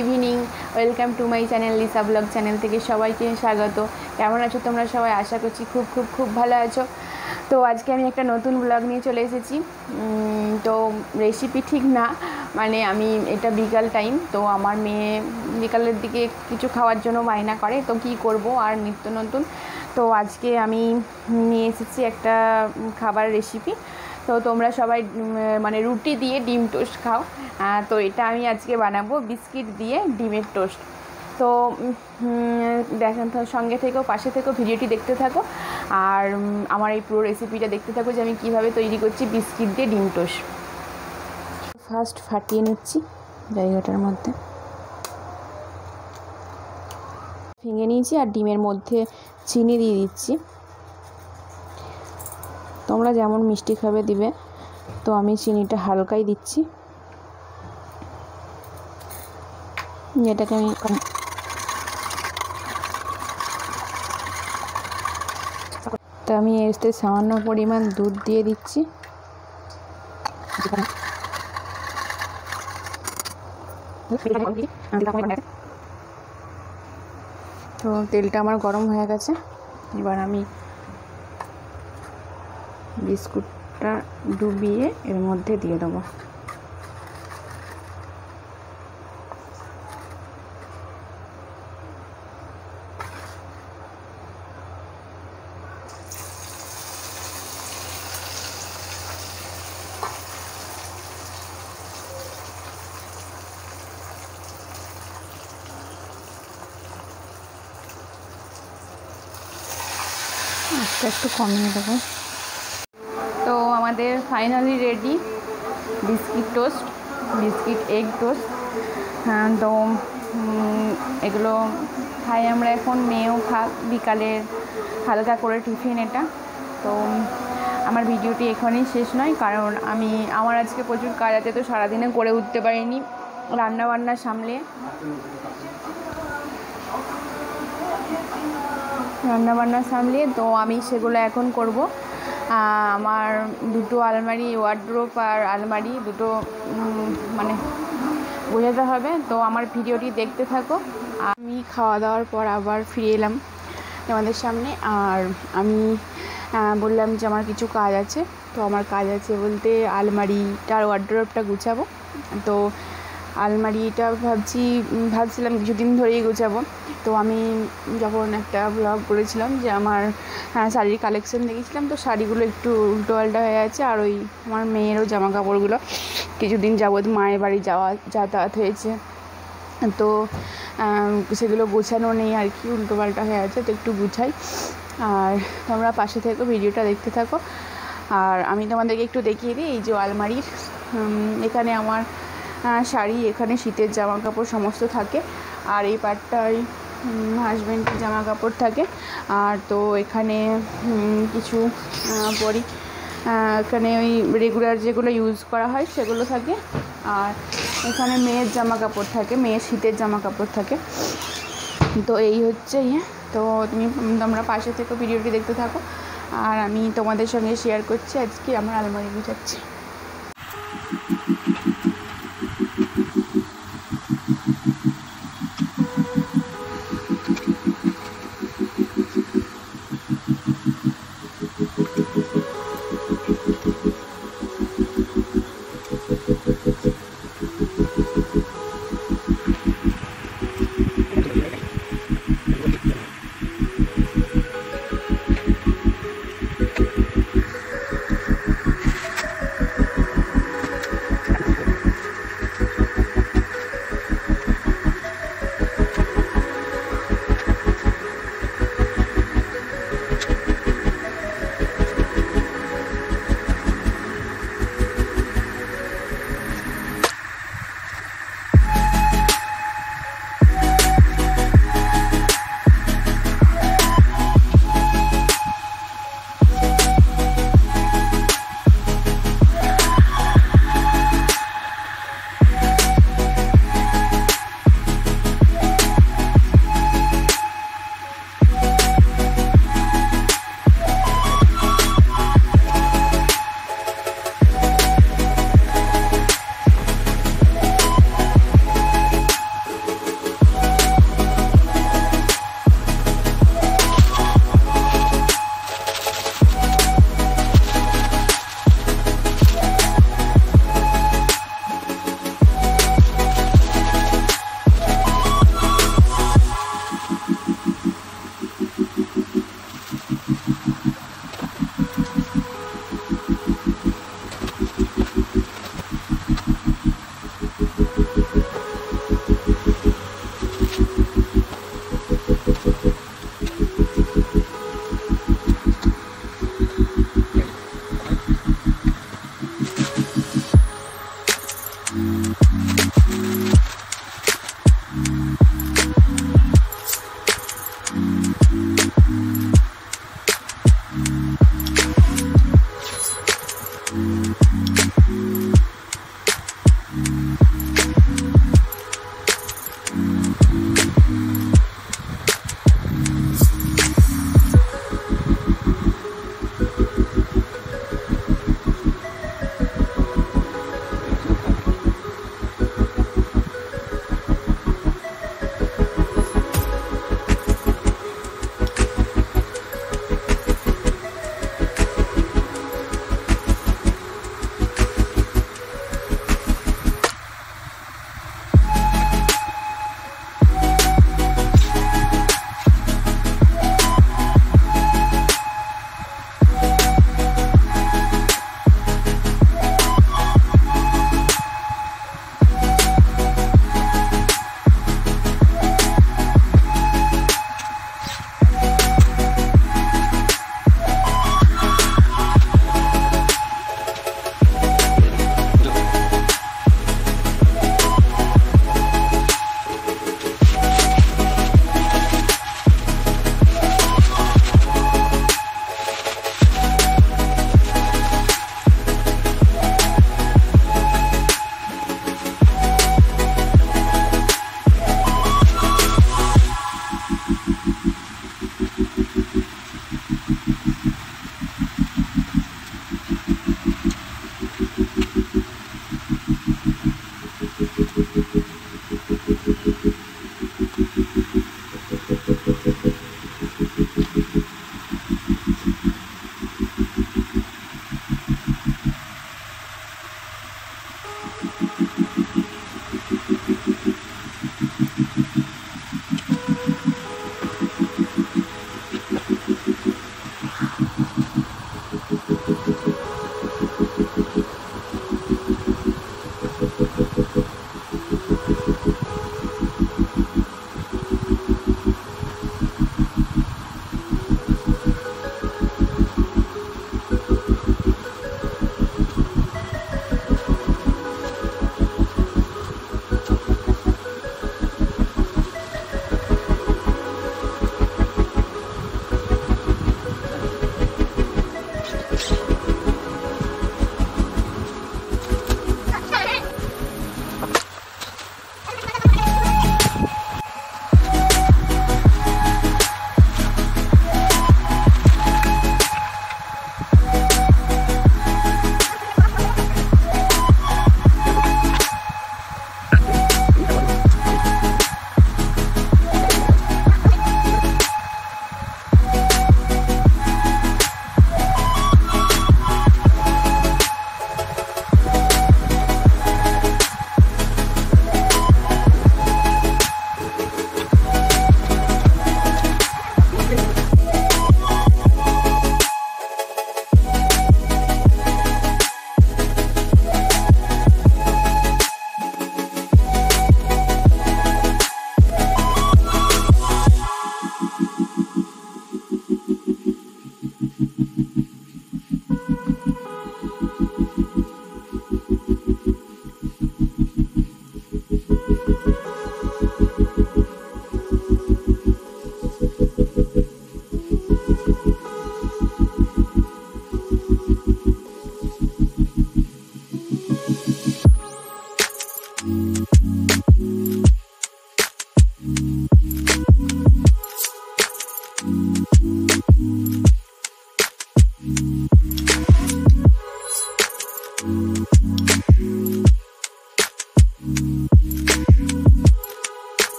Evening welcome to my channel Lisa blog channel থেকে সবাইকে স্বাগত। কেমন আছো তোমরা সবাই? আশা করছি খুব খুব খুব ভালো আছো। তো আজকে আমি একটা নতুন ব্লগ নিয়ে চলে এসেছি। তো রেসিপি ঠিক না মানে আমি এটা বিকাল টাইম তো আমার মেয়ে বিকালের দিকে কিছু খাওয়ার জন্য বায়না করে, তো কি করব আর নিত্য নতুন। তো আজকে আমি নিয়ে এসেছি একটা খাবার রেসিপি তো তোমরা সবাই মানে রুটি দিয়ে ডিম টোস্ট খাও। তো এটা আমি আজকে বানাবো বিস্কিট দিয়ে ডিমের টোস্ট। তো দেখেন সঙ্গে থেকেও পাশে থেকেও ভিডিওটি দেখতে থাকো। আর আমার এই পুরো রেসিপিটা দেখতে থাকো যে আমি কীভাবে তৈরি করছি বিস্কিট দিয়ে ডিম টোস্ট। ফার্স্ট ফাটিয়ে নিচ্ছি জায়গাটার মধ্যে। ভেঙে নিয়েছি আর ডিমের মধ্যে চিনি দিয়ে দিচ্ছি। তোমরা যেমন মিষ্টি খাবে দিবে, তো আমি চিনিটা হালকাই দিচ্ছি। যেটাকে আমি তো আমি এতে সামান্য পরিমাণ দুধ দিয়ে দিচ্ছি। তো তেলটা আমার গরম হয়ে গেছে। এবার আমি বিস্কুটটা ডুবিয়ে এর মধ্যে দিয়ে দেবো। আস্তে একটু কমিয়ে দেবো। আমাদের finally ready biscuit toast biscuit egg toast হ্যাঁ তো এগুলো খাই আমরা এখন। মেয়েও খাক বিকালের হালকা করে টিফিন এটা। তো, আমার ভিডিওটি এখানেই শেষ নয়, কারণ আমি, আমার আজকে প্রচুর কাজ আছে, তো সারাদিনে করে উঠতে পারিনি রান্না বান্না সামলে। রান্নাবান্না সামলিয়ে তো আমি সেগুলো এখন করব। আমার দুটো আলমারি ওয়ার্ড্রোপ আর আলমারি, দুটো মানে বোঝাতে হবে। তো আমার ভিডিওটি দেখতে থাকো। আমি খাওয়া দাওয়ার পর আবার ফিরে এলাম তোমাদের সামনে। আর আমি বললাম যে আমার কিছু কাজ আছে। তো আমার কাজ আছে বলতে আলমারিটার ওয়ার্ড্রোপটা গুছাবো। তো আলমারিটা ভাবছি ভাবছিলাম কিছুদিন ধরেই গোছাবো। তো আমি যখন একটা ব্লগ করেছিলাম যে আমার হ্যাঁ, শাড়ির কালেকশন দেখেছিলাম তো শাড়িগুলো একটু উল্টো পাল্টা হয়ে আছে। আর ওই আমার মেয়েরও জামা কাপড়গুলো কিছুদিন যাবৎ মায়ের বাড়ি যাওয়া যাতায়াত হয়েছে। তো সেগুলো গোছানো নেই আর কি উল্টো পাল্টা হয়ে আছে তো একটু গুছাই। আর তোমরা পাশে থেকো ভিডিওটা দেখতে থাকো। আর আমি তোমাদেরকে একটু দেখিয়ে দিই এই যে আলমারির এখানে আমার শাড়ি, এখানে শীতের জামা কাপড় সমস্ত থাকে। আর এই পাটটায় হাজব্যান্ডের জামা কাপড় থাকে। আর তো এখানে কিছু পরি এখানে ওই রেগুলার যেগুলো ইউজ করা হয় সেগুলো থাকে। আর এখানে মেয়ের জামা কাপড় থাকে, মেয়ের শীতের জামা কাপড় থাকে। তো এই হচ্ছে ইয়ে। তো তুমি তোমরা পাশে থেকে, ভিডিওটি দেখতে থাকো। আর আমি তোমাদের সঙ্গে শেয়ার করছি। আজকে আমার আলমারি গুছাচ্ছি।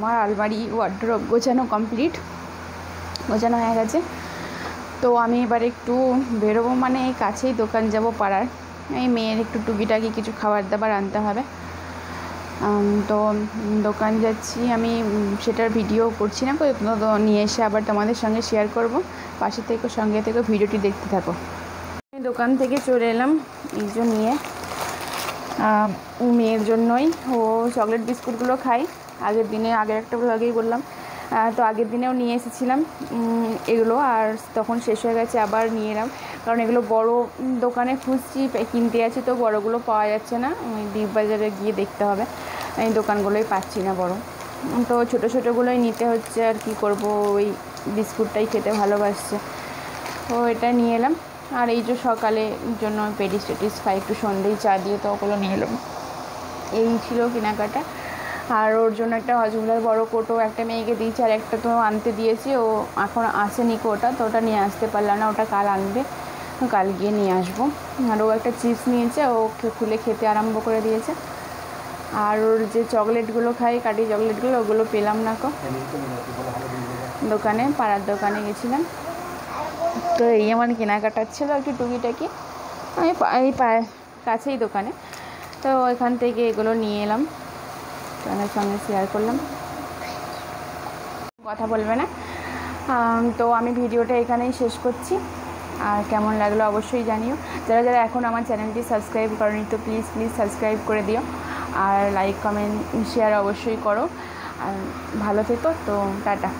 আমার আলমারি ওয়ার্ড্রপ গোছানো কমপ্লিট গোছানো হয়ে গেছে। তো আমি এবার একটু বেরোবো মানে এই কাছেই দোকান যাব পাড়ার। এই মেয়ের একটু টুকিটাকি কিছু খাবার দাবার আনতে হবে। তো দোকান যাচ্ছি আমি সেটার ভিডিও করছি না, তো নিয়ে এসে আবার তোমাদের সঙ্গে শেয়ার করব। পাশে থেকে, সঙ্গে থেকে, ভিডিওটি দেখতে থাকো। আমি দোকান থেকে চলে এলাম, এই নিয়ে। মেয়ের জন্যই, ও চকলেট বিস্কুটগুলো খাই আগের দিনে, আগের একটা ব্লগেই বললাম। তো আগের দিনেও নিয়ে এসেছিলাম এগুলো, আর তখন শেষ হয়ে গেছে, আবার নিয়ে এলাম। কারণ এগুলো বড় দোকানে খুঁজছি কিনতে আছি তো বড়গুলো পাওয়া যাচ্ছে না। ওই বিগ বাজারে গিয়ে দেখতে হবে। এই দোকানগুলোই পাচ্ছি না বড়। তো ছোটো ছোটোগুলোই নিতে হচ্ছে, আর কি করব? ওই বিস্কুটটাই খেতে ভালোবাসছে। তো এটা নিয়ে এলাম। আর এই যে সকালে জন্য পেটিস টেটিস খাই, একটু সন্ধ্যেই চা দিয়ে তো ওগুলো নিয়ে এলাম। এই ছিল কেনাকাটা। আর ওর জন্য একটা হজমলার বড় কোটো, একটা মেয়েকে দিয়েছি আর একটা তো আনতে দিয়েছি। ও এখন আসেনি কোটা, তো ওটা নিয়ে আসতে পারলাম না, ওটা কাল আনবে। কাল গিয়ে নিয়ে আসব। আর ও একটা চিপস নিয়েছে, ও খুলে খেতে আরম্ভ করে দিয়েছে। আর ওর যে চকলেটগুলো খাই কাটি চকলেটগুলো, ওগুলো পেলাম না কো। দোকানে, পাড়ার দোকানে গেছিলাম। তো এই আমার কেনাকাটা ছিল একটু টুকিটাকি। আমি এই কাছেই দোকানে। তো ওইখান থেকে এগুলো নিয়ে এলাম। তোমাদের সঙ্গে শেয়ার করলাম। কথা বলবে না। তো আমি ভিডিওটা এখানেই শেষ করছি। আর কেমন লাগল অবশ্যই জানিও। যারা যারা এখন আমার চ্যানেলটি সাবস্ক্রাইব করেনি, তো প্লিজ প্লিজ সাবস্ক্রাইব করে দিও। আর লাইক কমেন্ট শেয়ার অবশ্যই করো। আর ভালো থেকো, তো টাটা।